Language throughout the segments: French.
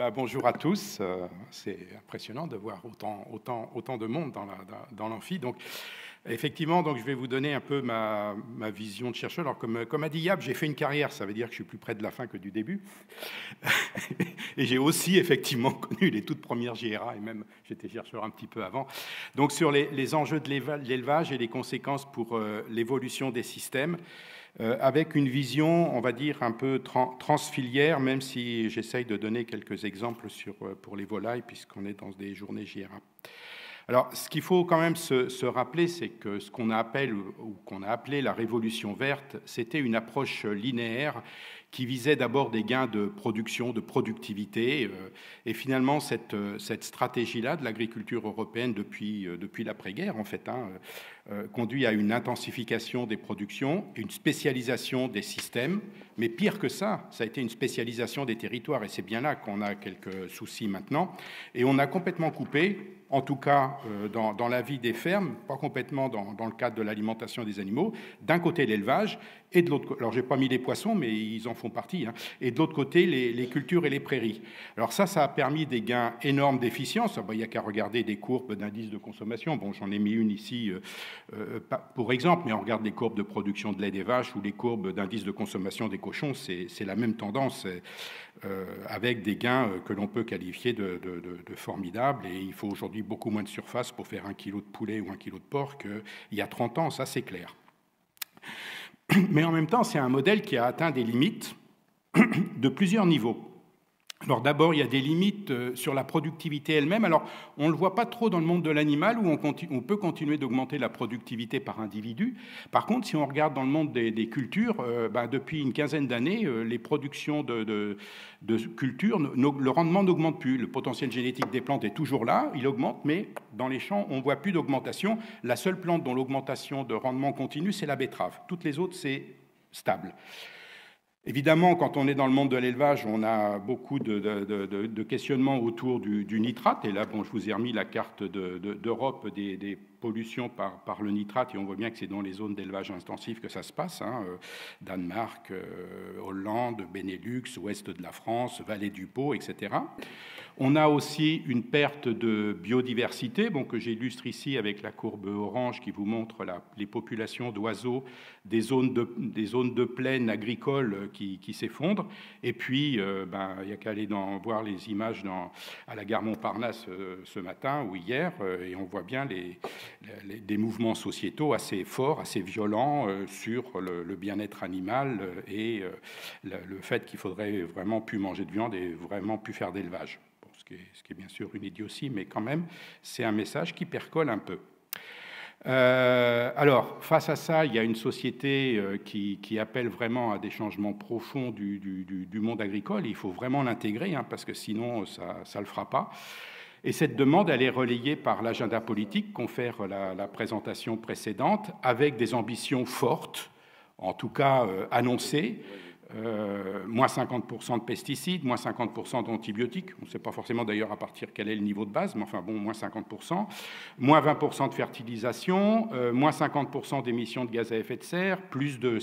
bah, bonjour à tous. Euh, c'est impressionnant de voir autant, autant, autant de monde dans l'amphi. donc, effectivement, donc, je vais vous donner un peu ma, ma vision de chercheur. Alors, comme, comme a dit Yab, j'ai fait une carrière, ça veut dire que je suis plus près de la fin que du début. et j'ai aussi, effectivement, connu les toutes premières GRA, et même j'étais chercheur un petit peu avant. Donc, sur les, les enjeux de l'élevage et les conséquences pour euh, l'évolution des systèmes. Euh, avec une vision, on va dire, un peu transfilière, même si j'essaye de donner quelques exemples sur, euh, pour les volailles, puisqu'on est dans des journées GRA. Alors, ce qu'il faut quand même se, rappeler, c'est que ce qu'on a appelé, ou qu'on a appelé la révolution verte, c'était une approche linéaire qui visait d'abord des gains de production, de productivité. Euh, et finalement, cette, cette stratégie-là de l'agriculture européenne depuis, depuis l'après-guerre, en fait, hein, euh, conduit à une intensification des productions, une spécialisation des systèmes, mais pire que ça, ça a été une spécialisation des territoires, et c'est bien là qu'on a quelques soucis maintenant. Et on a complètement coupé, en tout cas euh, dans, la vie des fermes, pas complètement dans, le cadre de l'alimentation des animaux, d'un côté l'élevage, et de l'autre côté, alors j'ai pas mis les poissons, mais ils en font partie, hein, et de l'autre côté les, cultures et les prairies. Alors ça, ça a permis des gains énormes d'efficience. Il n'y a qu'à regarder des courbes d'indice de consommation. Bon, j'en ai mis une ici euh, euh, pour exemple, mais on regarde les courbes de production de lait des vaches ou les courbes d'indice de consommation des cochons, c'est la même tendance, euh, avec des gains que l'on peut qualifier de, formidables. Et il faut aujourd'hui beaucoup moins de surface pour faire un kilo de poulet ou un kilo de porc qu'il y a 30 ans, ça c'est clair. Mais en même temps, c'est un modèle qui a atteint des limites de plusieurs niveaux. Alors d'abord, il y a des limites euh, sur la productivité elle-même. Alors on ne le voit pas trop dans le monde de l'animal où on, peut continuer d'augmenter la productivité par individu. Par contre, si on regarde dans le monde des, cultures, euh, ben, depuis une quinzaine d'années, euh, les productions de, de cultures, le rendement n'augmente plus. Le potentiel génétique des plantes est toujours là, il augmente, mais dans les champs, on ne voit plus d'augmentation. La seule plante dont l'augmentation de rendement continue, c'est la betterave. Toutes les autres, c'est stable. Évidemment, quand on est dans le monde de l'élevage, on a beaucoup de, questionnements autour du, nitrate. Et là, bon, je vous ai remis la carte d'Europe des, pollution par, le nitrate, et on voit bien que c'est dans les zones d'élevage intensif que ça se passe, hein, euh, Danemark, euh, Hollande, Benelux, ouest de la France, vallée du Pau, etc. On a aussi une perte de biodiversité, bon, que j'illustre ici avec la courbe orange qui vous montre les populations d'oiseaux des zones de, plaine agricole qui, qui s'effondrent. Et puis, euh, ben, il n'y a qu'à aller voir les images à la gare Montparnasse ce matin ou hier, et on voit bien des mouvements sociétaux assez forts, assez violents euh, sur le, bien-être animal euh, et euh, le, fait qu'il faudrait vraiment plus manger de viande et vraiment plus faire d'élevage. Ce, qui est, bien sûr une idiotie, mais quand même, c'est un message qui percole un peu. alors, face à ça, il y a une société qui, appelle vraiment à des changements profonds du, monde agricole. il faut vraiment l'intégrer, hein, parce que sinon, ça ne le fera pas. Et cette demande, elle est relayée par l'agenda politique confère la, la, présentation précédente, avec des ambitions fortes, en tout cas euh, annoncées, euh, moins 50% de pesticides, moins 50% d'antibiotiques. On ne sait pas forcément d'ailleurs à partir quel est le niveau de base, mais enfin bon, moins 50%. Moins 20% de fertilisation, euh, moins 50% d'émissions de gaz à effet de serre, plus de,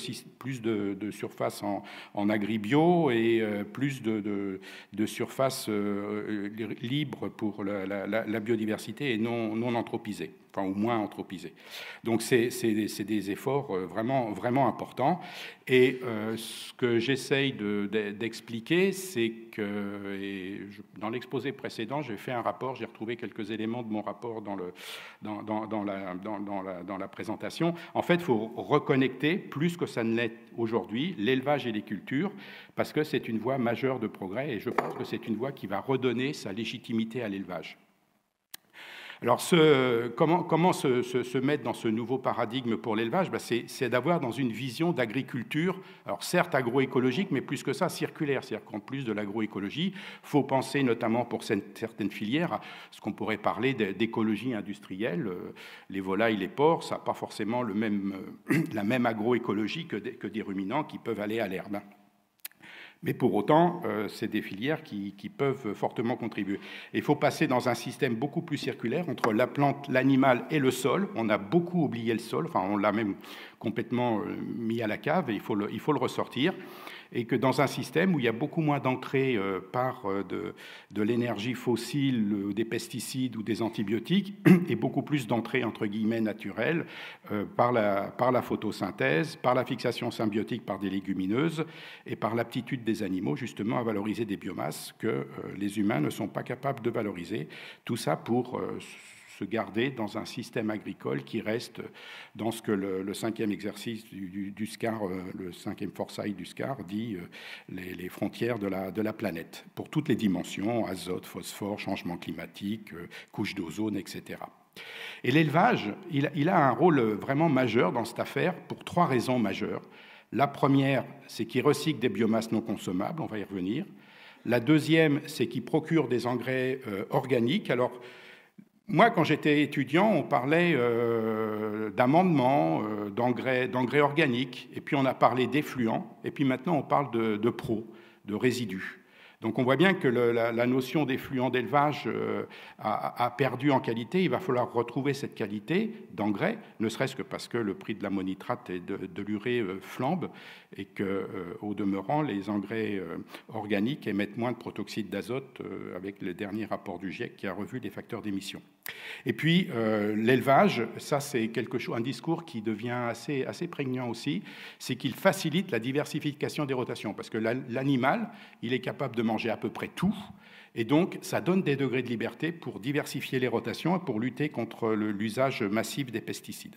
surface en, en agribio et euh, plus de, surface libre pour la, biodiversité et non, non enfin, ou moins anthropisé. Donc c'est des efforts euh, vraiment, vraiment importants. Et euh, ce que j'essaye d'expliquer, c'est que dans l'exposé précédent, j'ai fait un rapport, j'ai retrouvé quelques éléments de mon rapport dans, le, dans, dans, dans la, dans, la, présentation. En fait, il faut reconnecter, plus que ça ne l'est aujourd'hui, l'élevage et les cultures, parce que c'est une voie majeure de progrès, et je pense que c'est une voie qui va redonner sa légitimité à l'élevage. Alors, comment, se, mettre dans ce nouveau paradigme pour l'élevage? Ben, C'est d'avoir dans une vision d'agriculture, alors certes agroécologique, mais plus que ça, circulaire. C'est-à-dire qu'en plus de l'agroécologie, il faut penser notamment pour certaines filières à ce qu'on pourrait parler d'écologie industrielle. Euh, les volailles, les porcs, ça n'a pas forcément même, la même agroécologie que des ruminants qui peuvent aller à l'herbe. Mais pour autant, euh, c'est des filières qui, peuvent fortement contribuer. il faut passer dans un système beaucoup plus circulaire entre la plante, l'animal et le sol. On a beaucoup oublié le sol, enfin on l'a même complètement euh, mis à la cave et il faut le, il faut le ressortir. Et que dans un système où il y a beaucoup moins d'entrée par de, de l'énergie fossile, des pesticides ou des antibiotiques, et beaucoup plus d'entrée entre guillemets naturelle par, la, par la photosynthèse, par la fixation symbiotique par des légumineuses et par l'aptitude des animaux justement à valoriser des biomasses que les humains ne sont pas capables de valoriser. Tout ça pour se garder dans un système agricole qui reste dans ce que le, cinquième exercice du, SCAR, euh, le cinquième foresight du SCAR, dit euh, les, frontières de la, planète, pour toutes les dimensions, azote, phosphore, changement climatique, euh, couche d'ozone, etc. Et l'élevage, il, a un rôle vraiment majeur dans cette affaire pour trois raisons majeures. La première, c'est qu'il recycle des biomasses non consommables, on va y revenir. La deuxième, c'est qu'il procure des engrais organiques. Alors, moi, quand j'étais étudiant, on parlait euh, d'amendements, euh, d'engrais organiques, et puis on a parlé d'effluents, et puis maintenant on parle de, de pro, de résidus. Donc on voit bien que la, notion d'effluent d'élevage euh, a, perdu en qualité. Il va falloir retrouver cette qualité d'engrais, ne serait-ce que parce que le prix de l'ammonitrate et de, l'urée euh, flambe et que, euh, au demeurant, les engrais organiques émettent moins de protoxyde d'azote avec le dernier rapport du GIEC qui a revu les facteurs d'émission. Et puis l'élevage, ça c'est quelque chose, un discours qui devient assez, assez prégnant aussi, c'est qu'il facilite la diversification des rotations parce que l'animal, il est capable de manger à peu près tout. Et donc, ça donne des degrés de liberté pour diversifier les rotations et pour lutter contre l'usage massif des pesticides.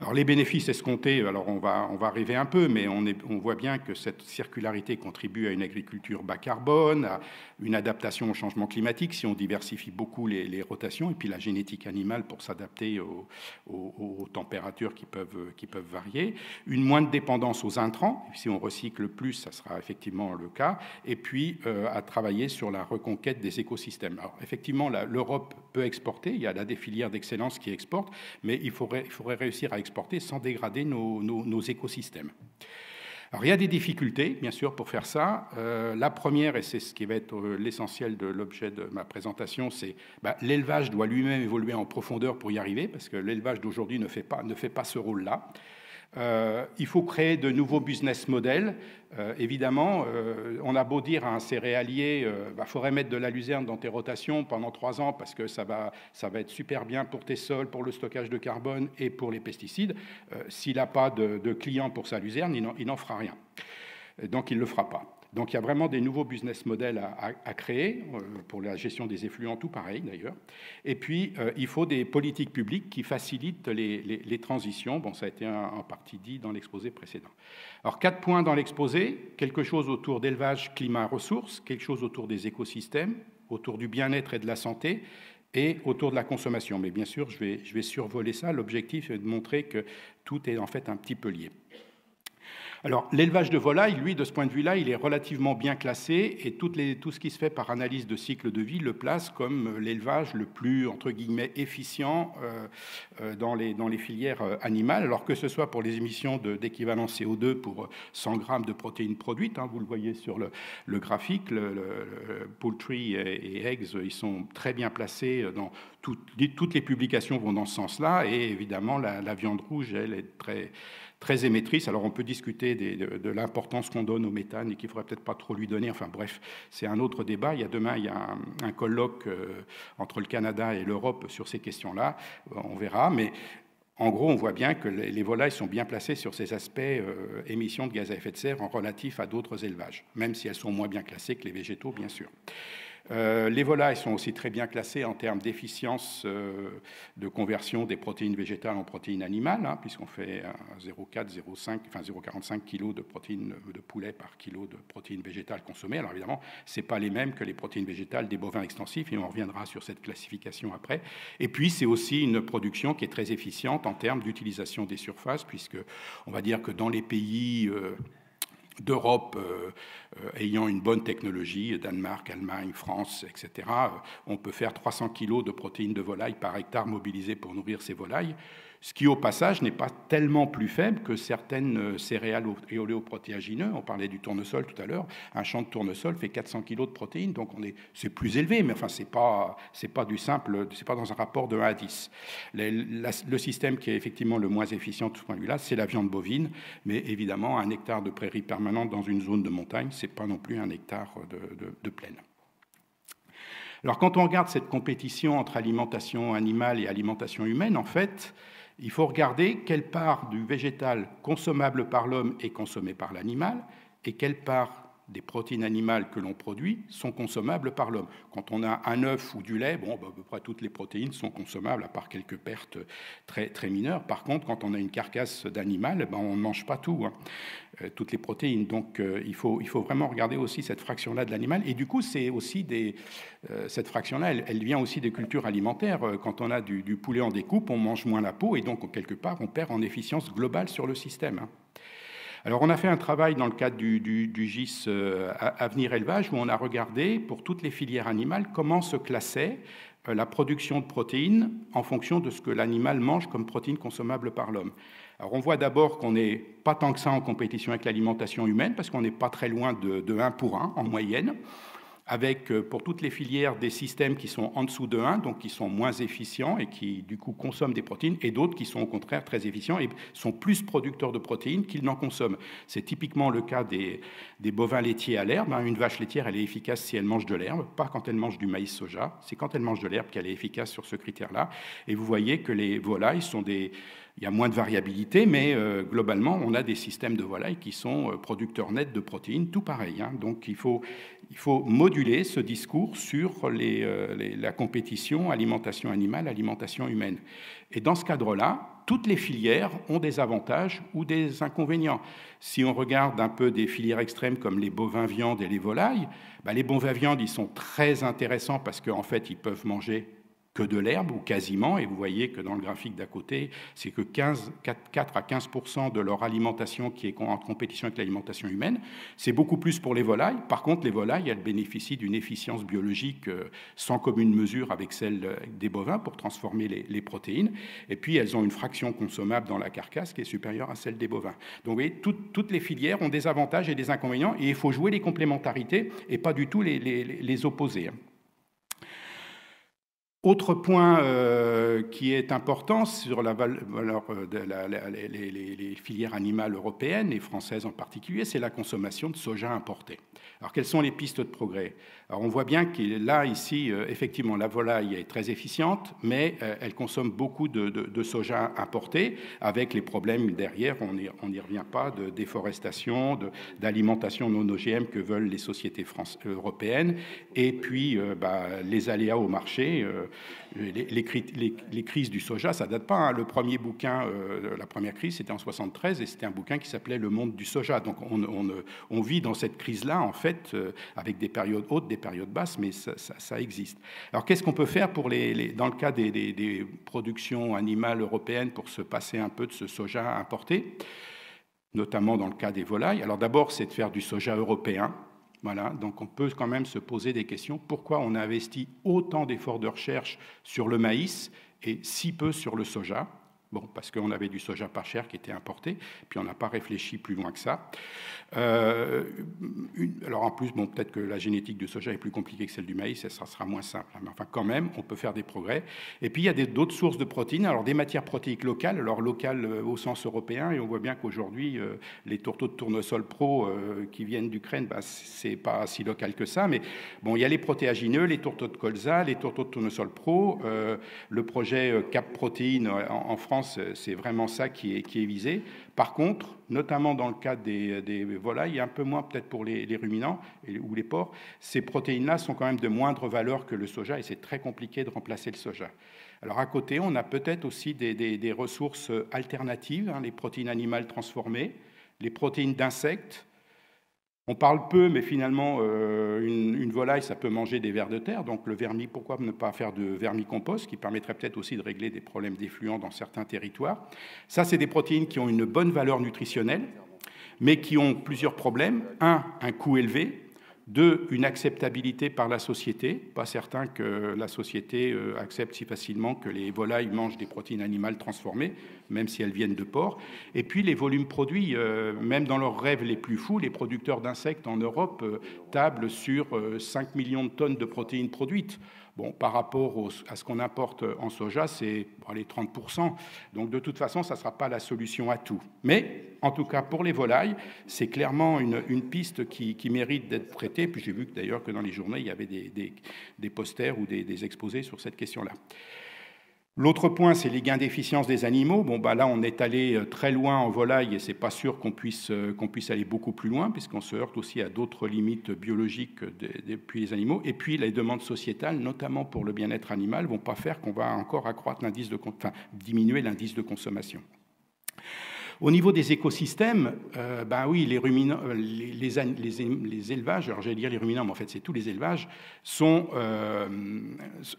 Alors les bénéfices escomptés, alors on va, on va arriver un peu, mais on, est, on, voit bien que cette circularité contribue à une agriculture bas carbone, à une adaptation au changement climatique si on diversifie beaucoup les, rotations, et puis la génétique animale pour s'adapter aux, aux, températures qui peuvent, qui peuvent varier, une moindre dépendance aux intrants, si on recycle plus, ça sera effectivement le cas, et puis euh, à travailler sur la reconquête des écosystèmes. Alors effectivement, l'Europe peut exporter, il y a là des filières d'excellence qui exportent, mais il faudrait, il faudrait réussir à exporter sans dégrader nos, écosystèmes. Alors, il y a des difficultés, bien sûr, pour faire ça. Euh, la première, et c'est ce qui va être euh, l'essentiel de l'objet de ma présentation, c'est bah, l'élevage doit lui-même évoluer en profondeur pour y arriver, parce que l'élevage d'aujourd'hui ne, ne fait pas ce rôle-là. Euh, il faut créer de nouveaux business models. Euh, évidemment, euh, on a beau dire à un céréalier, il bah, faudrait mettre de la luzerne dans tes rotations pendant trois ans parce que ça va, ça va être super bien pour tes sols, pour le stockage de carbone et pour les pesticides. S'il n'a pas de, de clients pour sa luzerne, il n'en fera rien. Donc il ne le fera pas. Donc il y a vraiment des nouveaux business models à, créer euh, pour la gestion des effluents, tout pareil d'ailleurs. Et puis euh, il faut des politiques publiques qui facilitent les, transitions. Bon, ça a été en partie dit dans l'exposé précédent. Alors quatre points dans l'exposé quelque chose autour d'élevage, climat, ressources, quelque chose autour des écosystèmes, autour du bien-être et de la santé, et autour de la consommation. Mais bien sûr, je vais, je vais survoler ça. L'objectif est de montrer que tout est en fait un petit peu lié. Alors, l'élevage de volailles, lui, de ce point de vue-là, il est relativement bien classé et tout ce qui se fait par analyse de cycle de vie le place comme l'élevage le plus, entre guillemets, efficient euh, euh, dans, les, dans les filières euh, animales, alors que ce soit pour les émissions d'équivalent CO2 pour 100 grammes de protéines produites, hein, vous le voyez sur le, graphique, le, poultry et, eggs, ils sont très bien placés dans toutes les publications vont dans ce sens-là, et évidemment, la viande rouge, elle est très très émettrice. Alors on peut discuter de, l'importance qu'on donne au méthane et qu'il ne faudrait peut-être pas trop lui donner. Enfin bref, c'est un autre débat. Il y a demain, il y a un, colloque euh, entre le Canada et l'Europe sur ces questions-là. On verra. Mais en gros, on voit bien que les volailles sont bien placées sur ces aspects euh, émissions de gaz à effet de serre en relatif à d'autres élevages, même si elles sont moins bien classées que les végétaux, bien sûr. Euh, les volailles sont aussi très bien classées en termes d'efficience euh, de conversion des protéines végétales en protéines animales, hein, puisqu'on fait 0,4, 0,5, enfin 0,45 kg de protéines de poulet par kilo de protéines végétales consommées. Alors évidemment, ce n'est pas les mêmes que les protéines végétales des bovins extensifs, et on reviendra sur cette classification après. Et puis, c'est aussi une production qui est très efficiente en termes d'utilisation des surfaces, puisque on va dire que dans les pays... Euh, d'Europe, ayant une bonne technologie, Danemark, Allemagne, France, etc., on peut faire 300 kg de protéines de volaille par hectare mobilisées pour nourrir ces volailles ce qui au passage n'est pas tellement plus faible que certaines euh, céréales et oléoprotéagineux. On parlait du tournesol tout à l'heure. Un champ de tournesol fait 400 kg de protéines, donc on est, c'est plus élevé, mais enfin c'est pas, c'est pas du simple, c'est pas dans un rapport de 1 à 10. Le, système qui est effectivement le moins efficient de ce point de vue-là, c'est la viande bovine, mais évidemment un hectare de prairie permanente dans une zone de montagne, c'est pas non plus un hectare de, de plaine. Alors quand on regarde cette compétition entre alimentation animale et alimentation humaine, en fait, il faut regarder quelle part du végétal consommable par l'homme est consommée par l'animal et quelle part des protéines animales que l'on produit sont consommables par l'homme. Quand on a un œuf ou du lait, bon, bah, à peu près toutes les protéines sont consommables, à part quelques pertes très, très mineures. Par contre, quand on a une carcasse d'animal, ben, on ne mange pas tout, hein, euh, toutes les protéines. Donc euh, il, faut, il faut vraiment regarder aussi cette fraction-là de l'animal. Et du coup, c'est aussi des, euh, cette fraction-là, elle, vient aussi des cultures alimentaires. Quand on a du, poulet en découpe, on mange moins la peau, et donc, quelque part, on perd en efficience globale sur le système. Hein. Alors on a fait un travail dans le cadre du, GIS euh, Avenir Élevage où on a regardé pour toutes les filières animales comment se classait euh, la production de protéines en fonction de ce que l'animal mange comme protéines consommables par l'homme. Alors on voit d'abord qu'on n'est pas tant que ça en compétition avec l'alimentation humaine parce qu'on n'est pas très loin de, de 1 pour 1 en moyenne avec euh, pour toutes les filières des systèmes qui sont en dessous de 1, donc qui sont moins efficients et qui du coup consomment des protéines, et d'autres qui sont au contraire très efficients et sont plus producteurs de protéines qu'ils n'en consomment. C'est typiquement le cas des, des bovins laitiers à l'herbe. Hein. Une vache laitière, elle est efficace si elle mange de l'herbe, pas quand elle mange du maïs soja. C'est quand elle mange de l'herbe qu'elle est efficace sur ce critère-là. Et vous voyez que les volailles sont des, il y a moins de variabilité, mais euh, globalement, on a des systèmes de volailles qui sont euh, producteurs nets de protéines, tout pareil. Hein. Donc il faut, moduler ce discours sur euh, la compétition alimentation animale, alimentation humaine. Et dans ce cadre-là, toutes les filières ont des avantages ou des inconvénients. Si on regarde un peu des filières extrêmes comme les bovins viandes et les volailles, bah, les bovins viandes, ils sont très intéressants parce qu'en fait, ils peuvent manger que de l'herbe, ou quasiment, et vous voyez que dans le graphique d'à côté, c'est que 15, 4, à 15 de leur alimentation qui est en compétition avec l'alimentation humaine. C'est beaucoup plus pour les volailles. Par contre, les volailles, elles bénéficient d'une efficience biologique euh, sans commune mesure avec celle des bovins pour transformer les, protéines. Et puis, elles ont une fraction consommable dans la carcasse qui est supérieure à celle des bovins. Donc, vous voyez, toutes les filières ont des avantages et des inconvénients, et il faut jouer les complémentarités et pas du tout les, les opposer. Hein. Autre point euh, qui est important sur la valeur euh, de les, filières animales européennes et françaises en particulier, c'est la consommation de soja importé. Alors quelles sont les pistes de progrès? On voit bien que là, ici, euh, effectivement, la volaille est très efficiente, mais elle consomme beaucoup de, soja importé, avec les problèmes derrière, on n'y revient pas, de déforestation, d'alimentation non OGM que veulent les sociétés européennes, et puis bah, les aléas au marché les, crises du soja, ça date pas. Hein. Le premier bouquin, euh, la première crise, c'était en 73 et c'était un bouquin qui s'appelait Le monde du soja. Donc on, vit dans cette crise-là, en fait, euh, avec des périodes hautes, des périodes basses, mais ça, existe. Alors qu'est-ce qu'on peut faire pour les, dans le cas des, productions animales européennes pour se passer un peu de ce soja importé notamment dans le cas des volailles? Alors d'abord, c'est de faire du soja européen, voilà, donc on peut quand même se poser des questions. Pourquoi on a investi autant d'efforts de recherche sur le maïs et si peu sur le soja? Bon, parce qu'on avait du soja pas cher qui était importé, puis on n'a pas réfléchi plus loin que ça. Euh, alors en plus, bon, peut-être que la génétique du soja est plus compliquée que celle du maïs, ça sera moins simple. Mais enfin, quand même, on peut faire des progrès. Et puis, il y a d'autres sources de protéines. Alors, des matières protéiques locales, alors locales euh, au sens européen, et on voit bien qu'aujourd'hui, euh, les tourteaux de tournesol pro qui viennent d'Ukraine, bah, c'est pas si local que ça. Mais bon, il y a les protéagineux, les tourteaux de colza, les tourteaux de tournesol pro. le projet Cap Protéines en, France, c'est vraiment ça qui est, visé. Par contre, notamment dans le cas des, volailles, un peu moins peut-être pour les, ruminants ou les porcs, ces protéines-là sont quand même de moindre valeur que le soja et c'est très compliqué de remplacer le soja. Alors à côté, on a peut-être aussi des, ressources alternatives, hein, les protéines animales transformées, les protéines d'insectes, on parle peu, mais finalement, euh, une, volaille, ça peut manger des vers de terre. Donc le vermi, pourquoi ne pas faire de vermicompost, qui permettrait peut-être aussi de régler des problèmes d'effluents dans certains territoires? Ça, c'est des protéines qui ont une bonne valeur nutritionnelle, mais qui ont plusieurs problèmes. Un, un coût élevé, deux, une acceptabilité par la société. Pas certain que la société euh, accepte si facilement que les volailles mangent des protéines animales transformées, même si elles viennent de porc. Et puis les volumes produits, euh, même dans leurs rêves les plus fous, les producteurs d'insectes en Europe euh, tablent sur 5 millions de tonnes de protéines produites. Par rapport à ce qu'on importe en soja, c'est les 30%. Donc de toute façon, ça ne sera pas la solution à tout. Mais en tout cas, pour les volailles, c'est clairement une, piste qui, mérite d'être traitée. Puis j'ai vu d'ailleurs que dans les journées, il y avait des, posters ou des exposés sur cette question-là. L'autre point, c'est les gains d'efficience des animaux. Bon, bah là, on est allé euh, très loin en volaille et c'est pas sûr qu'on puisse, euh, qu'on puisse aller beaucoup plus loin, puisqu'on se heurte aussi à d'autres limites biologiques depuis les animaux. Et puis, les demandes sociétales, notamment pour le bien-être animal, vont pas faire qu'on va encore accroître l'indice de, diminuer l'indice de consommation. Au niveau des écosystèmes, euh, ben oui, euh, les, élevages, alors j'allais dire les ruminants, mais en fait c'est tous les élevages, sont, euh,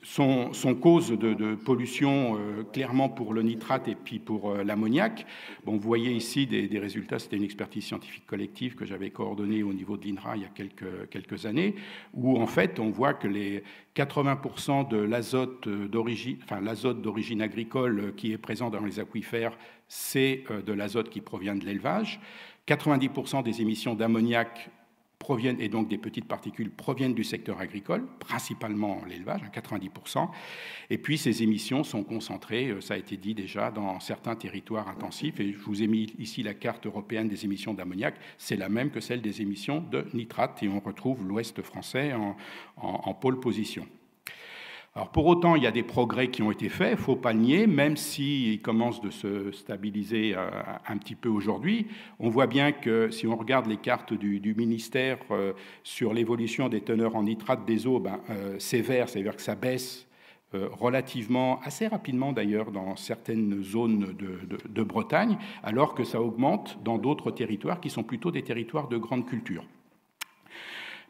sont, sont cause de, pollution clairement pour le nitrate et puis pour l'ammoniac. Bon, vous voyez ici des, des résultats, c'était une expertise scientifique collective que j'avais coordonnée au niveau de l'INRA il y a quelques, quelques années, où en fait on voit que les 80% de l'azote d'origine, enfin, l'azote d'origine agricole qui est présent dans les aquifères c'est euh, de l'azote qui provient de l'élevage. 90% des émissions d'ammoniac proviennent, et donc des petites particules proviennent du secteur agricole, principalement l'élevage, 90%. Hein, et puis ces émissions sont concentrées, euh, ça a été dit déjà, dans certains territoires intensifs. Et je vous ai mis ici la carte européenne des émissions d'ammoniac. C'est la même que celle des émissions de nitrate. Et on retrouve l'ouest français en pôle position. Pour autant, il y a des progrès qui ont été faits, il ne faut pas le nier, même s'ils commencent de se stabiliser euh, un petit peu aujourd'hui. On voit bien que si on regarde les cartes du, ministère euh, sur l'évolution des teneurs en nitrate des eaux, ben, euh, c'est vert, c'est-à-dire que ça baisse relativement, assez rapidement d'ailleurs, dans certaines zones de Bretagne, alors que ça augmente dans d'autres territoires qui sont plutôt des territoires de grande culture.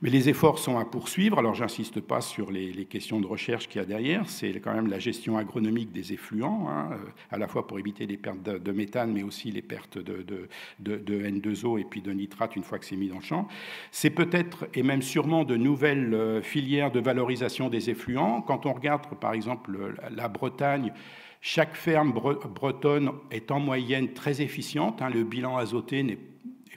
Mais les efforts sont à poursuivre. Alors, j'insiste pas sur les, questions de recherche qu'il y a derrière. C'est quand même la gestion agronomique des effluents, hein, euh, à la fois pour éviter les pertes de, méthane, mais aussi les pertes de, N2O et puis de nitrate une fois que c'est mis dans le champ. C'est peut-être et même sûrement de nouvelles euh, filières de valorisation des effluents. Quand on regarde, par exemple, la Bretagne, chaque ferme bretonne est en moyenne très efficiente. Hein. le bilan azoté n'est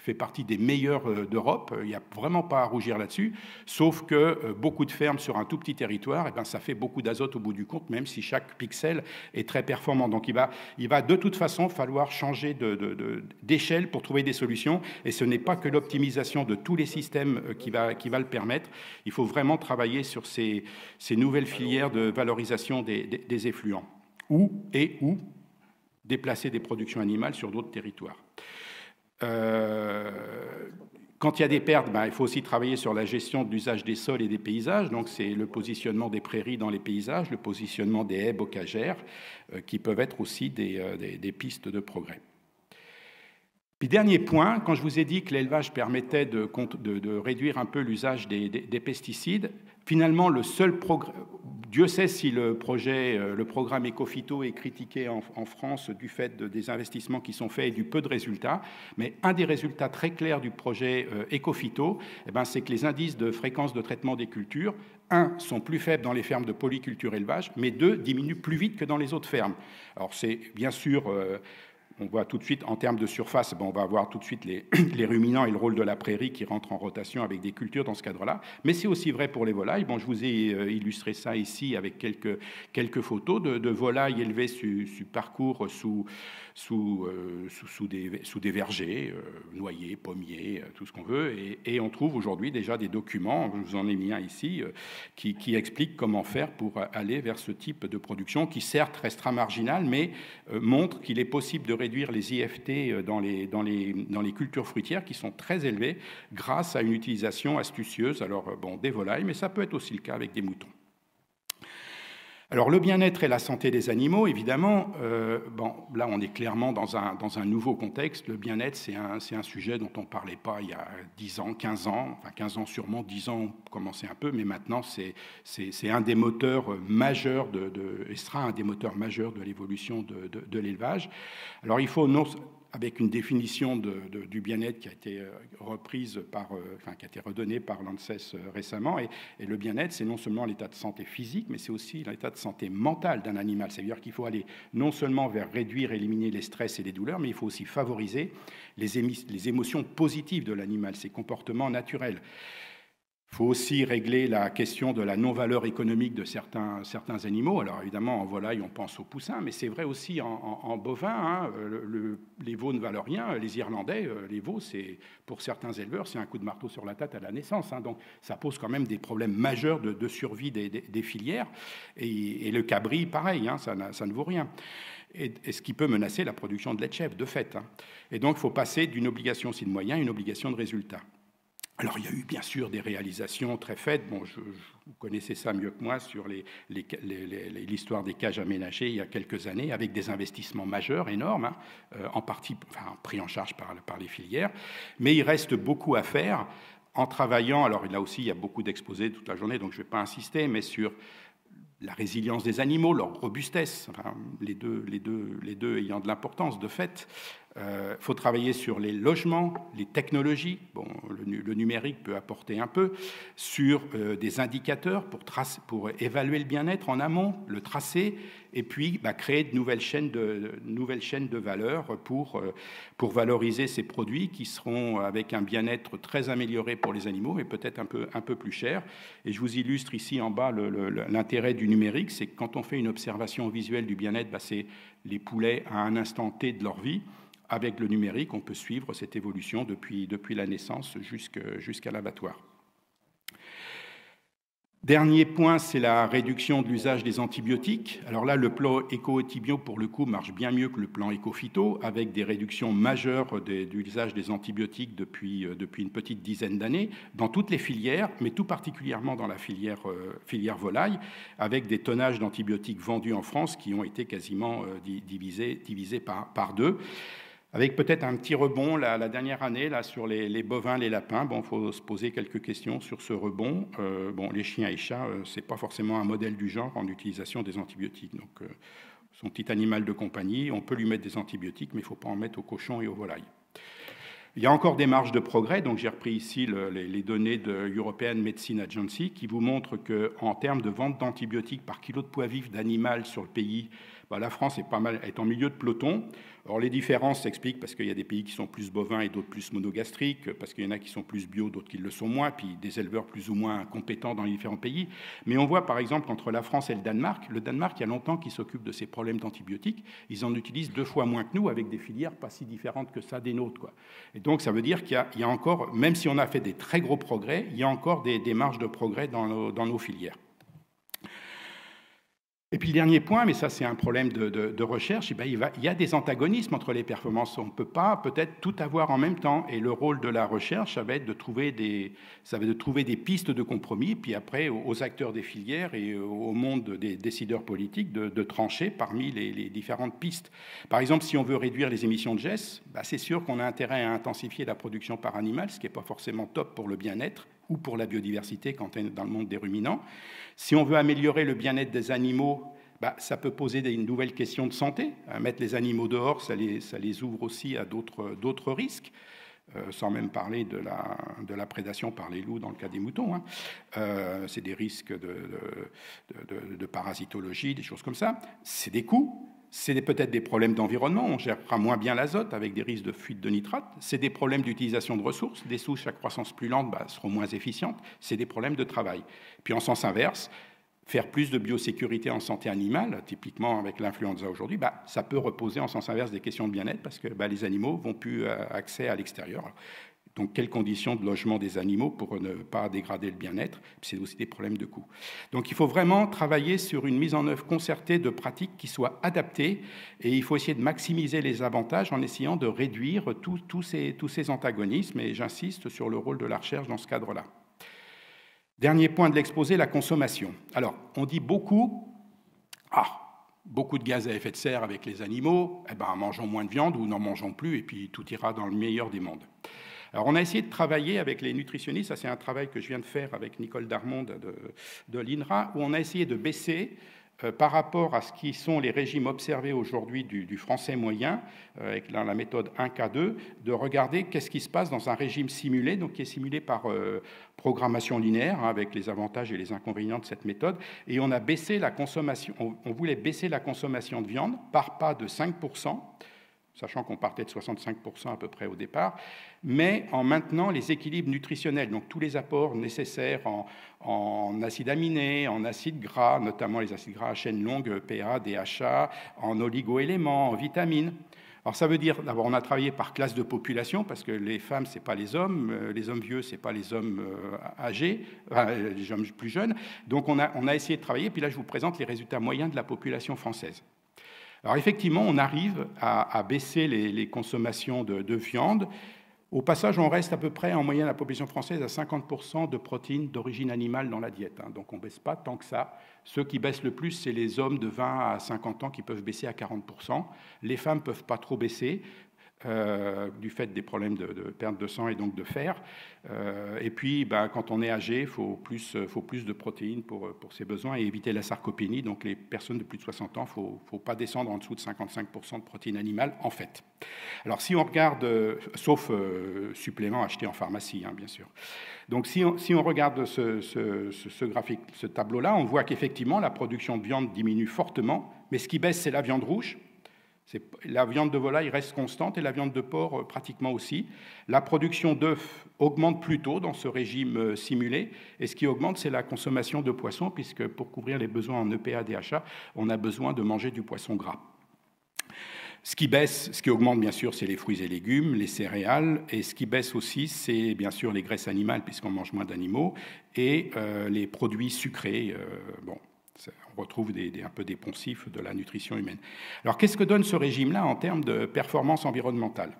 fait partie des meilleurs euh, d'Europe. Il n'y a vraiment pas à rougir là-dessus, sauf que euh, beaucoup de fermes sur un tout petit territoire, et eh ben, ça fait beaucoup d'azote au bout du compte, même si chaque pixel est très performant. Donc il va, il va de toute façon falloir changer d'échelle pour trouver des solutions, et ce n'est pas que l'optimisation de tous les systèmes euh, qui va, qui va le permettre. Il faut vraiment travailler sur ces, ces nouvelles filières de valorisation des, des effluents, ou et ou déplacer des productions animales sur d'autres territoires. Euh, quand il y a des pertes, ben, il faut aussi travailler sur la gestion de l'usage des sols et des paysages. Donc, c'est le positionnement des prairies dans les paysages, le positionnement des haies bocagères, euh, qui peuvent être aussi euh, des, pistes de progrès. Puis, dernier point, quand je vous ai dit que l'élevage permettait de, réduire un peu l'usage des, pesticides, finalement, le seul progrès, Dieu sait si le, projet, euh, le programme Ecofito est critiqué en, France du fait des investissements qui sont faits et du peu de résultats, mais un des résultats très clairs du projet euh, Ecofito, eh ben, c'est que les indices de fréquence de traitement des cultures, un, sont plus faibles dans les fermes de polyculture élevage, mais deux, diminuent plus vite que dans les autres fermes. Alors c'est bien sûr... Euh, on voit tout de suite, en termes de surface, on va avoir tout de suite les, ruminants et le rôle de la prairie qui rentrent en rotation avec des cultures dans ce cadre-là. Mais c'est aussi vrai pour les volailles. Je vous ai euh, illustré ça ici avec quelques, photos de, volailles élevées sur parcours sous, sous, euh, sous, des, vergers, euh, noyers, pommiers, euh, tout ce qu'on veut. Et, on trouve aujourd'hui déjà des documents, je vous en ai mis un ici, qui, expliquent comment faire pour aller vers ce type de production qui certes restera marginal, mais montre qu'il est possible de réduire les IFT dans les cultures fruitières qui sont très élevées grâce à une utilisation astucieuse, alors bon, des volailles, mais ça peut être aussi le cas avec des moutons. Alors le bien-être et la santé des animaux, évidemment, euh, bon, là on est clairement dans un, dans un nouveau contexte. Le bien-être, c'est un, un, sujet dont on ne parlait pas il y a 10 ans, 15 ans, enfin 15 ans sûrement, 10 ans on commençait un peu, mais maintenant c'est un des moteurs majeurs, de, de, sera un des moteurs majeurs de l'évolution de, de, l'élevage. Alors il faut non, avec une définition du bien-être qui a été euh, reprise par, euh, enfin, qui a été redonnée par l'ANSES euh, récemment. Et, le bien-être, c'est non seulement l'état de santé physique, mais c'est aussi l'état de santé mentale d'un animal. C'est-à-dire qu'il faut aller non seulement vers réduire, éliminer les stress et les douleurs, mais il faut aussi favoriser les, les émotions positives de l'animal, ses comportements naturels. Il faut aussi régler la question de la non-valeur économique de certains, certains animaux. Alors évidemment, en volaille, on pense aux poussins, mais c'est vrai aussi en, bovin. Hein. les veaux ne valent rien. Les Irlandais, euh, les veaux, c'est pour certains éleveurs, c'est un coup de marteau sur la tête à la naissance. Hein. Donc ça pose quand même des problèmes majeurs de, survie des, filières. Et, le cabri, pareil, hein, ça, ne vaut rien. Et, ce qui peut menacer la production de lait de chèvre, de fait. Et donc il faut passer d'une obligation aussi de moyens à une obligation de résultat. Alors il y a eu bien sûr des réalisations très faites, bon, je, vous connaissez ça mieux que moi sur l'histoire des cages aménagées il y a quelques années, avec des investissements majeurs, énormes, hein, euh, en partie pris en charge par, les filières, mais il reste beaucoup à faire en travaillant, alors là aussi il y a beaucoup d'exposés toute la journée, donc je ne vais pas insister, mais sur la résilience des animaux, leur robustesse, les deux ayant de l'importance de fait, il euh, faut travailler sur les logements, les technologies. Bon, le, numérique peut apporter un peu sur euh, des indicateurs pour, évaluer le bien-être en amont, le tracer, et puis bah, créer de nouvelles chaînes de, nouvelles chaînes de valeur pour, euh, pour valoriser ces produits qui seront avec un bien-être très amélioré pour les animaux, mais peut-être un peu, un peu plus cher. Et je vous illustre ici en bas l'intérêt du numérique, c'est que quand on fait une observation visuelle du bien-être, bah, c'est les poulets à un instant T de leur vie avec le numérique, on peut suivre cette évolution depuis, depuis la naissance jusqu'à l'abattoir. Dernier point, c'est la réduction de l'usage des antibiotiques. Alors là, le plan éco-tibio, pour le coup, marche bien mieux que le plan éco-phyto, avec des réductions majeures de, l'usage des antibiotiques depuis, euh, depuis une petite dizaine d'années, dans toutes les filières, mais tout particulièrement dans la filière, euh, filière volaille, avec des tonnages d'antibiotiques vendus en France qui ont été quasiment euh, divisés, divisés par, par deux avec peut-être un petit rebond la, dernière année là, sur les, bovins, les lapins. Bon, il faut se poser quelques questions sur ce rebond. Euh, bon, les chiens et chats, euh, ce n'est pas forcément un modèle du genre en utilisation des antibiotiques. Donc, euh, son petit animal de compagnie, on peut lui mettre des antibiotiques, mais il ne faut pas en mettre aux cochons et aux volailles. Il y a encore des marges de progrès, donc j'ai repris ici les, données de European Medicine Agency qui vous montrent qu'en termes de vente d'antibiotiques par kilo de poids vif d'animal sur le pays, bah, la France est, en milieu de peloton. Alors les différences s'expliquent parce qu'il y a des pays qui sont plus bovins et d'autres plus monogastriques, parce qu'il y en a qui sont plus bio, d'autres qui le sont moins, puis des éleveurs plus ou moins compétents dans les différents pays. Mais on voit par exemple entre la France et le Danemark, le Danemark il y a longtemps qui s'occupe de ces problèmes d'antibiotiques, ils en utilisent deux fois moins que nous avec des filières pas si différentes que ça des nôtres. Quoi. Et donc ça veut dire qu'il y, a encore, même si on a fait des très gros progrès, il y a encore des, marges de progrès dans nos filières. Et puis le dernier point, mais ça c'est un problème de, recherche, eh ben, il, y a des antagonismes entre les performances. On ne peut pas peut-être tout avoir en même temps. Et le rôle de la recherche, ça va être de trouver des, ça va être de trouver des pistes de compromis, puis après aux acteurs des filières et au monde des décideurs politiques de, trancher parmi les, différentes pistes. Par exemple, si on veut réduire les émissions de GES, bah, c'est sûr qu'on a intérêt à intensifier la production par animal, ce qui n'est pas forcément top pour le bien-être ou pour la biodiversité quand on est dans le monde des ruminants. Si on veut améliorer le bien-être des animaux, bah, ça peut poser une nouvelle question de santé. Mettre les animaux dehors, ça les, ouvre aussi à d'autres risques. Euh, sans même parler de la, prédation par les loups dans le cas des moutons. Hein. Euh, c'est des risques de, parasitologie, des choses comme ça. C'est des coûts, c'est peut-être des problèmes d'environnement, on gérera moins bien l'azote avec des risques de fuite de nitrate, c'est des problèmes d'utilisation de ressources, des souches à croissance plus lente bah, seront moins efficientes, c'est des problèmes de travail. Puis en sens inverse, faire plus de biosécurité en santé animale, typiquement avec l'influenza aujourd'hui, bah, ça peut reposer en sens inverse des questions de bien-être parce que bah, les animaux vont plus euh, accès à l'extérieur. Donc, quelles conditions de logement des animaux pour ne pas dégrader le bien-être? C'est aussi des problèmes de coût. Donc, il faut vraiment travailler sur une mise en œuvre concertée de pratiques qui soient adaptées et il faut essayer de maximiser les avantages en essayant de réduire tous ces antagonismes. Et j'insiste sur le rôle de la recherche dans ce cadre-là. Dernier point de l'exposé, la consommation. Alors, on dit beaucoup, ah, beaucoup de gaz à effet de serre avec les animaux, eh ben, mangeons moins de viande ou n'en mangeons plus, et puis tout ira dans le meilleur des mondes. Alors, on a essayé de travailler avec les nutritionnistes, ça c'est un travail que je viens de faire avec Nicole Darmond de, l'INRA, où on a essayé de baisser euh, par rapport à ce qui sont les régimes observés aujourd'hui du, français moyen, euh, avec la, méthode 1K2, de regarder qu'est-ce qui se passe dans un régime simulé, donc qui est simulé par euh, programmation linéaire, hein, avec les avantages et les inconvénients de cette méthode. Et on a baissé la consommation, on voulait baisser la consommation de viande par pas de 5% sachant qu'on partait de 65% à peu près au départ, mais en maintenant les équilibres nutritionnels, donc tous les apports nécessaires en, acides aminés, en acides gras, notamment les acides gras à chaîne longue, PA, DHA, en oligoéléments, en vitamines. Alors ça veut dire, d'abord, on a travaillé par classe de population, parce que les femmes, ce n'est pas les hommes, euh, les hommes vieux, ce n'est pas les hommes euh, âgés, les hommes plus jeunes. Donc on a, on a essayé de travailler, puis là je vous présente les résultats moyens de la population française. Alors effectivement, on arrive à, baisser les, consommations de, viande. Au passage, on reste à peu près en moyenne la population française à 50% de protéines d'origine animale dans la diète. Hein. donc on ne baisse pas tant que ça. Ceux qui baissent le plus, c'est les hommes de 20 à 50 ans qui peuvent baisser à 40%. Les femmes ne peuvent pas trop baisser. Euh, du fait des problèmes de, perte de sang et donc de fer. Euh, et puis, ben, quand on est âgé, il faut plus, de protéines pour, ses besoins et éviter la sarcopénie. Donc, les personnes de plus de 60 ans, il ne faut, pas descendre en dessous de 55% de protéines animales, en fait. Alors, si on regarde, sauf euh, suppléments achetés en pharmacie, hein, bien sûr. Donc, si on, regarde ce, ce graphique, ce tableau-là, on voit qu'effectivement, la production de viande diminue fortement, mais ce qui baisse, c'est la viande rouge, la viande de volaille reste constante et la viande de porc euh, pratiquement aussi. La production d'œufs augmente plutôt dans ce régime euh, simulé. Et ce qui augmente, c'est la consommation de poissons, puisque pour couvrir les besoins en EPA, DHA, on a besoin de manger du poisson gras. Ce qui baisse, ce qui augmente bien sûr, c'est les fruits et légumes, les céréales, et ce qui baisse aussi, c'est bien sûr les graisses animales, puisqu'on mange moins d'animaux, et euh, les produits sucrés. bon, on retrouve un peu des poncifs de la nutrition humaine. Alors qu'est-ce que donne ce régime-là en termes de performance environnementale?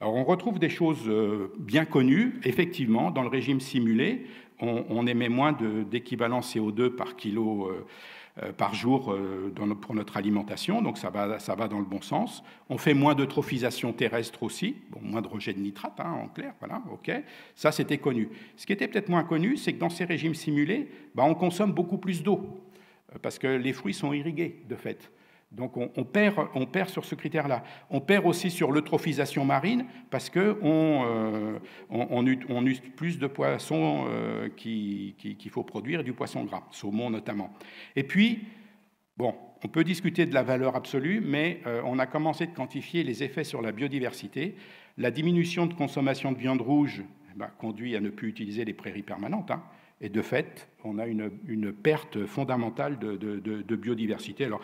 Alors, on retrouve des choses euh, bien connues. Effectivement, dans le régime simulé, on, émet moins d'équivalent CO2 par kilo euh, euh, par jour pour notre alimentation, donc ça va, ça va dans le bon sens. On fait moins de trophisation terrestre aussi, moins de rejet de nitrate, hein, en clair, voilà, ok. Ça, c'était connu. Ce qui était peut-être moins connu, c'est que dans ces régimes simulés, bah, on consomme beaucoup plus d'eau. Euh, parce que les fruits sont irrigués, de fait. Donc on, perd, on perd, sur ce critère-là. On perd aussi sur l'eutrophisation marine parce qu'on euh, on, plus de poissons euh, qu'il faut produire, du poisson gras, saumon notamment. Et puis, bon, on peut discuter de la valeur absolue, mais on a commencé de quantifier les effets sur la biodiversité. La diminution de consommation de viande rouge eh ben, conduit à ne plus utiliser les prairies permanentes. Hein. Et de fait, on a une, perte fondamentale de, biodiversité. Alors,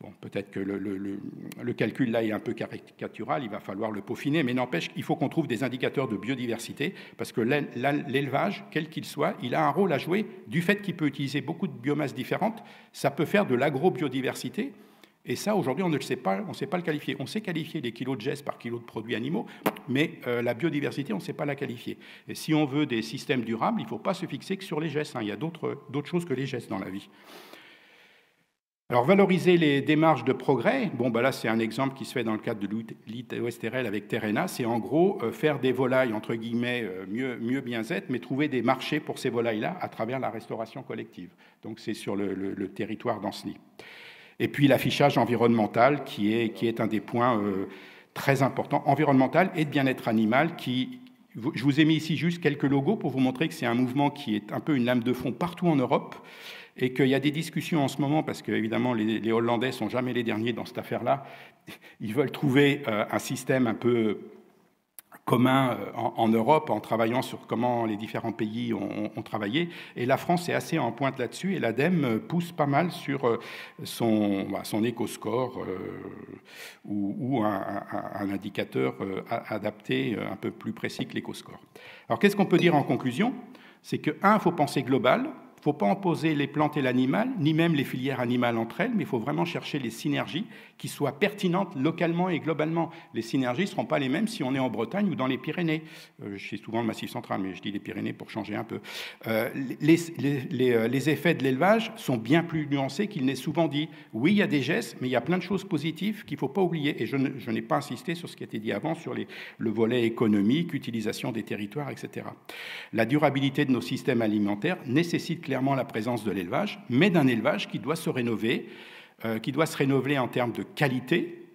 bon, peut-être que le, calcul là est un peu caricatural, il va falloir le peaufiner, mais n'empêche qu'il faut qu'on trouve des indicateurs de biodiversité, parce que l'élevage, quel qu'il soit, il a un rôle à jouer du fait qu'il peut utiliser beaucoup de biomasses différentes. Ça peut faire de l'agrobiodiversité. Et ça, aujourd'hui, on ne le sait pas, on ne sait pas le qualifier. On sait qualifier les kilos de gestes par kilo de produits animaux, mais euh, la biodiversité, on ne sait pas la qualifier. Et si on veut des systèmes durables, il ne faut pas se fixer que sur les gestes. Hein. Il y a d'autres choses que les gestes dans la vie. Alors, valoriser les démarches de progrès, bon, bah là, c'est un exemple qui se fait dans le cadre de l'ITOSTRL avec Terena, c'est en gros euh, faire des volailles, entre guillemets, euh, mieux, mieux bien être, mais trouver des marchés pour ces volailles-là à travers la restauration collective. Donc, c'est sur le, le territoire d'Ancenis. Et puis l'affichage environnemental, qui est, qui est un des points euh, très importants, environnemental et de bien-être animal, qui, je vous ai mis ici juste quelques logos pour vous montrer que c'est un mouvement qui est un peu une lame de fond partout en Europe et qu'il y a des discussions en ce moment, parce qu'évidemment les, les Hollandais sont jamais les derniers dans cette affaire-là, ils veulent trouver euh, un système un peu commun euh, en, Europe en travaillant sur comment les différents pays ont, travaillé. Et la France est assez en pointe là-dessus et l'ADEME pousse pas mal sur euh, son, bah, son éco-score euh, ou, un, indicateur adapté un peu plus précis que l'éco-score. Alors qu'est-ce qu'on peut dire en conclusion? C'est que, un, il faut penser global. Ne faut pas opposer les plantes et l'animal, ni même les filières animales entre elles, mais il faut vraiment chercher les synergies qui soient pertinentes localement et globalement. Les synergies ne seront pas les mêmes si on est en Bretagne ou dans les Pyrénées. Euh, je suis souvent le Massif central, mais je dis les Pyrénées pour changer un peu. Euh, euh, les, effets de l'élevage sont bien plus nuancés qu'il n'est souvent dit. Oui, il y a des gestes, mais il y a plein de choses positives qu'il ne faut pas oublier. Et je, n'ai pas insisté sur ce qui a été dit avant, sur le volet économique, utilisation des territoires, etc. La durabilité de nos systèmes alimentaires nécessite la présence de l'élevage, mais d'un élevage qui doit se rénover, euh, qui doit se rénover en termes de qualité,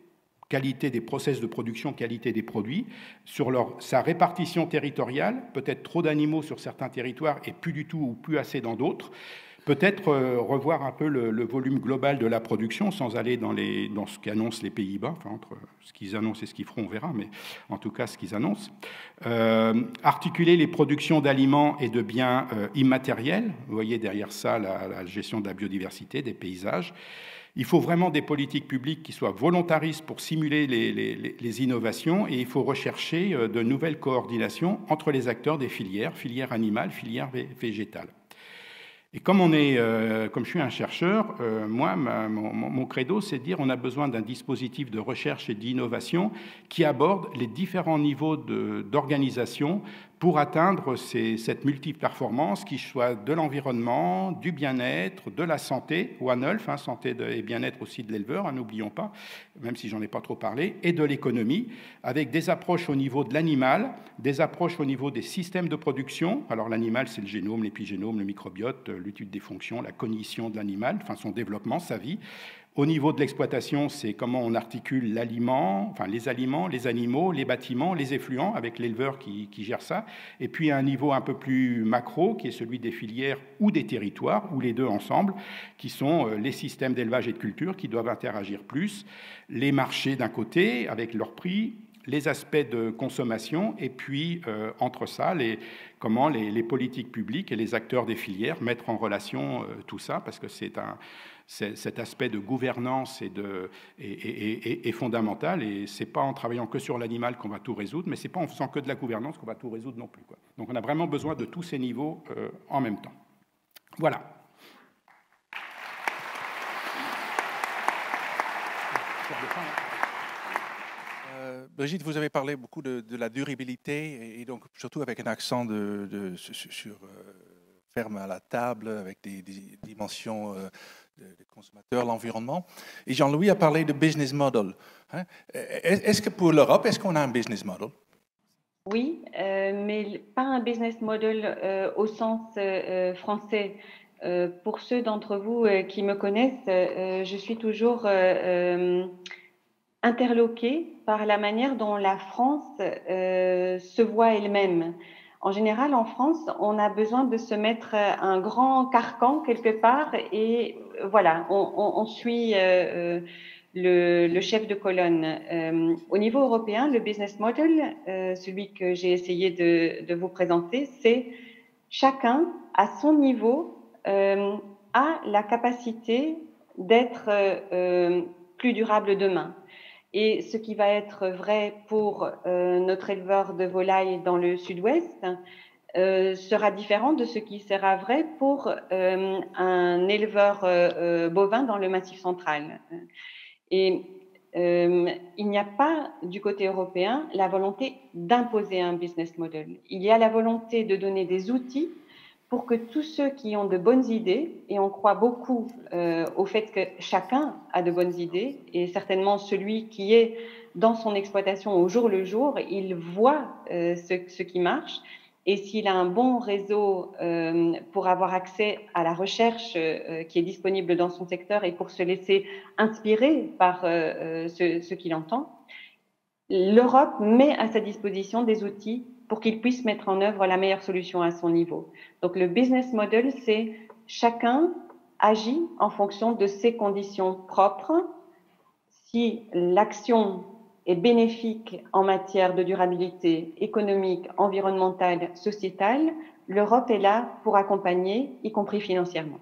qualité des process de production, qualité des produits, sur leur, sa répartition territoriale, peut-être trop d'animaux sur certains territoires et plus du tout ou plus assez dans d'autres, peut-être euh, revoir un peu le, volume global de la production sans aller dans, les, dans ce qu'annoncent les Pays-Bas, enfin entre ce qu'ils annoncent et ce qu'ils feront, on verra, mais en tout cas ce qu'ils annoncent. Euh, articuler les productions d'aliments et de biens euh, immatériels, vous voyez derrière ça la, gestion de la biodiversité, des paysages, il faut vraiment des politiques publiques qui soient volontaristes pour simuler les, innovations et il faut rechercher de nouvelles coordinations entre les acteurs des filières, filières animales, filières végétales. Et on euh, comme je suis un chercheur, euh, moi, mon, mon, credo, c'est de dire qu'on a besoin d'un dispositif de recherche et d'innovation qui aborde les différents niveaux d'organisation pour atteindre cette multiple performance qui soit de l'environnement, du bien-être, de la santé, One Health, hein, santé et bien-être aussi de l'éleveur, hein, n'oublions pas, même si j'en ai pas trop parlé, et de l'économie, avec des approches au niveau de l'animal, des approches au niveau des systèmes de production. Alors l'animal, c'est le génome, l'épigénome, le microbiote, l'étude des fonctions, la cognition de l'animal, enfin son développement, sa vie, au niveau de l'exploitation, c'est comment on articule l'aliment, enfin les aliments, les animaux, les bâtiments, les effluents, avec l'éleveur qui, gère ça. Et puis un niveau un peu plus macro, qui est celui des filières ou des territoires, ou les deux ensemble, qui sont euh, les systèmes d'élevage et de culture qui doivent interagir plus, les marchés d'un côté, avec leurs prix, les aspects de consommation, et puis euh, entre ça, comment les, politiques publiques et les acteurs des filières mettre en relation euh, tout ça, parce que c'est un cet aspect de gouvernance est, fondamental. Et ce n'est pas en travaillant que sur l'animal qu'on va tout résoudre, mais ce n'est pas en faisant que de la gouvernance qu'on va tout résoudre non plus. Donc on a vraiment besoin de tous ces niveaux euh, en même temps. Voilà. Euh, Brigitte, vous avez parlé beaucoup de, la durabilité et, donc surtout avec un accent sur euh, à la table, avec des, dimensions des consommateurs, l'environnement. Et Jean-Louis a parlé de business model. Hein. Est-ce que pour l'Europe, est-ce qu'on a un business model? Oui, euh, mais pas un business model euh, au sens euh, français. pour ceux d'entre vous qui me connaissent, je suis toujours interloquée par la manière dont la France se voit elle-même. En général, en France, on a besoin de se mettre un grand carcan quelque part et voilà, on, suit euh, euh, le, chef de colonne. Euh, au niveau européen, le business model, celui que j'ai essayé de, vous présenter, c'est chacun à son niveau a la capacité d'être plus durable demain. Et ce qui va être vrai pour notre éleveur de volailles dans le sud-ouest euh, sera différent de ce qui sera vrai pour euh, un éleveur euh, bovin dans le massif central. Et il n'y a pas du côté européen la volonté d'imposer un business model. Il y a la volonté de donner des outils pour que tous ceux qui ont de bonnes idées, et on croit beaucoup au fait que chacun a de bonnes idées, et certainement celui qui est dans son exploitation au jour le jour, il voit ce, ce qui marche, et s'il a un bon réseau euh, pour avoir accès à la recherche euh, qui est disponible dans son secteur et pour se laisser inspirer par euh, ce, qu'il entend, l'Europe met à sa disposition des outils pour qu'il puisse mettre en œuvre la meilleure solution à son niveau. Donc le business model, c'est chacun agit en fonction de ses conditions propres. Si l'action est bénéfique en matière de durabilité économique, environnementale, sociétale, l'Europe est là pour accompagner, y compris financièrement.